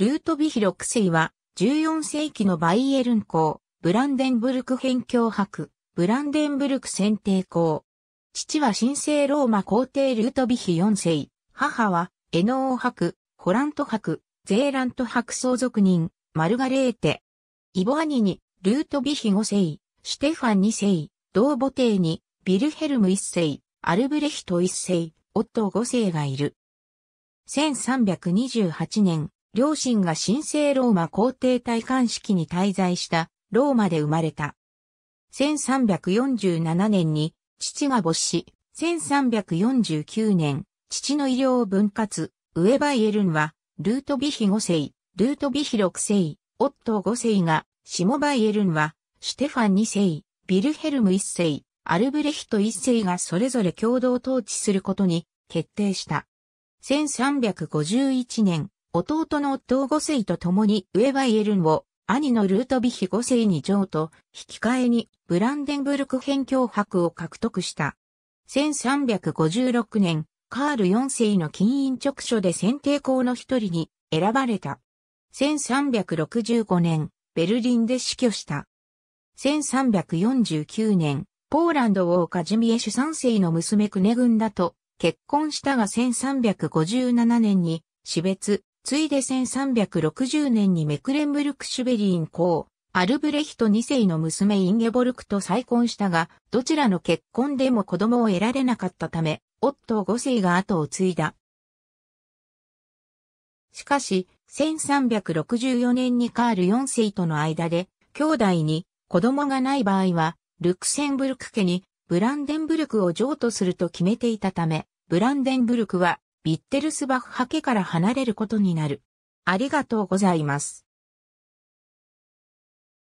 ルートビヒ6世は14世紀のバイエルン公、ブランデンブルク辺境伯、ブランデンブルク選定公。父は神聖ローマ皇帝ルートビヒ4世。母はエノー伯、ホラント伯、ゼーラント伯相続人、マルガレーテ。イボ兄に、ルートビヒ5世、シュテファン2世、ドーボテーに、ビルヘルム1世、アルブレヒト1世、オットー5世がいる。1328年、両親が神聖ローマ皇帝戴冠式に滞在したローマで生まれた。1347年に父が没死、1349年、父の医療を分割、ウエバイエルンは、ルートビヒ5世、ルートビヒ6世、オットー5世が、シモバイエルンは、シュテファン2世、ビルヘルム1世、アルブレヒト1世がそれぞれ共同統治することに決定した。1351年、弟のオットー5世と共にウエバイエルンを兄のルートビヒ5世に譲と引き換えにブランデンブルク辺境伯を獲得した。1356年、カール4世の金印直書で選定校の一人に選ばれた。1365年、ベルリンで死去した。1349年、ポーランド王カジミエシュ3世の娘クネグンだと結婚したが1357年に死別、ついで1360年にメクレンブルクシュベリン公、アルブレヒト2世の娘インゲボルクと再婚したが、どちらの結婚でも子供を得られなかったため、オットー5世が後を継いだ。しかし、1364年にカール4世との間で、兄弟に子供がない場合は、ルクセンブルク家にブランデンブルクを譲渡すると決めていたため、ブランデンブルクはビッテルスバッハ家から離れることになる。ありがとうございます。